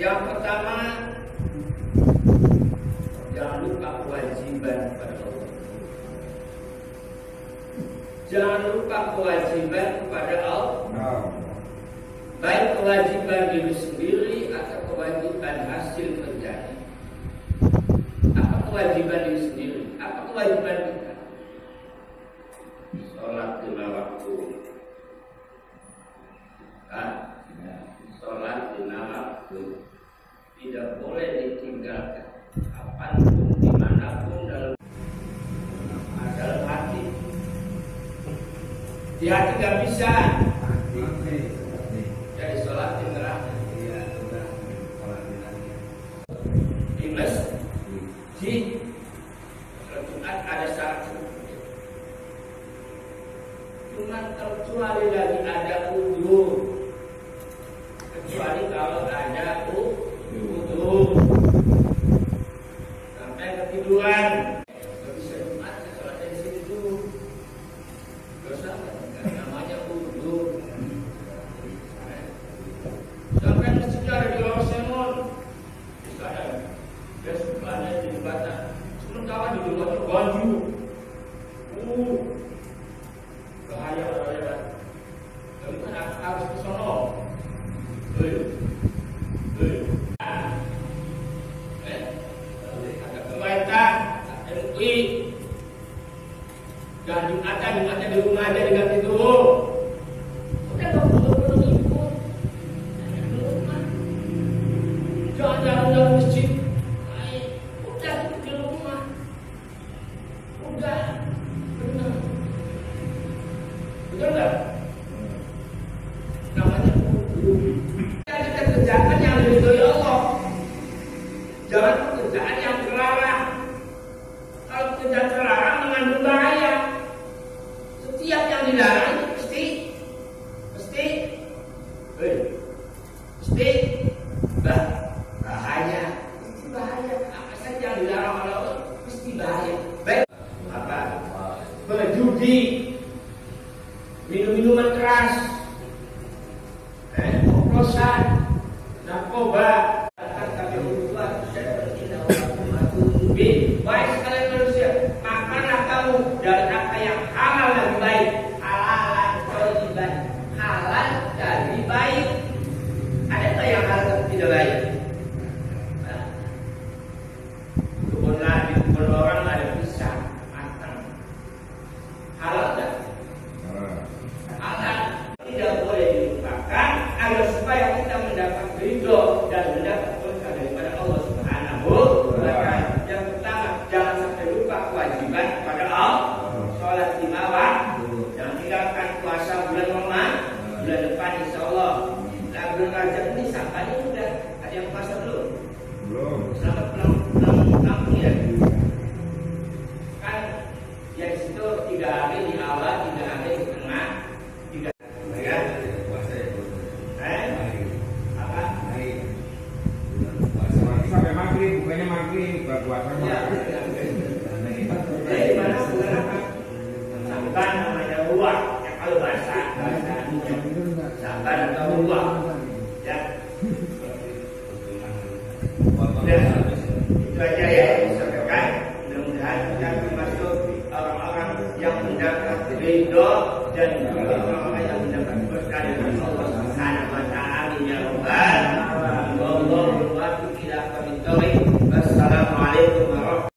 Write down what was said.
Yang pertama, jangan lupa kewajiban kepada Allah. Jangan lupa kewajiban kepada Allah. Baik kewajiban diri sendiri atau kewajiban hasil kerjanya. Apa kewajiban diri sendiri? Apa kewajiban kita? Sholat lima Kapan pun, di mana pun dalam dalam hati. Di hati nggak bisa. Jadi sholat di neraka. Di masjid. Jumat ada syarat Cuma terkecuali lagi ada udur. Kecuali kalau ada udur. Sampai ketiduran. Kalau bisa Jumat, ya sholatnya di sini dulu. Dosa kan namanya udur. Sampai masjidnya ada di bawah semon. Bisa ada. Dia sebelahnya di jembatan. Di luar baju. Uh, bahaya bahaya. Tapi kan harus ke sono. Hei, hei. Eh, ada kebaikan, MUI. Dan Jumatan, Jumatnya di rumah aja diganti dulu. Udah nggak perlu ikut. Jangan jalan-jalan masjid. Ay, Udah di rumah. Udah. Benar. Betul nggak? Namanya kita kerjakan yang diridhoi Allah. Jangan pekerjaan yang terlarang. Kalau pekerjaan terlarang mengandung bahaya. Setiap yang dilarang pasti pasti eh, pasti bah, bahaya. Pasti bahaya. Apa saja yang dilarang oleh Allah pasti bahaya. Baik apa? Berjudi, oplosan, narkoba, Baik sekalian manusia, makanlah kamu dari apa yang halal dan baik, halal dan halal dan baik. Ada nggak yang halal dan tidak baik? Nah, Kebun lagi, kebun orang ada pisang, matang. Halal tak? Halal tidak boleh dilupakan agar supaya kita mendapat ridho dan mendapat berkah daripada Allah Subhanahu wa taala. Yang pertama, jangan sampai lupa kewajiban kepada Allah. Sholat lima waktu. Jangan tinggalkan puasa bulan Ramadan. Bulan depan insya Allah. Nah, bulan Rajab ini sampai ini udah ada yang puasa belum? Selamat pulang pulang kampung ya. Kan ya di tiga hari di awal, tengah, ya. Eh? Apa? sampai maghrib bukannya maghrib buka puasa Ya. Jadi mana bulan apa? Samban namanya ruah. Ya kalau bahasa bahasa samban atau ruah. Ya. Udah. Itu aja ya Thank you.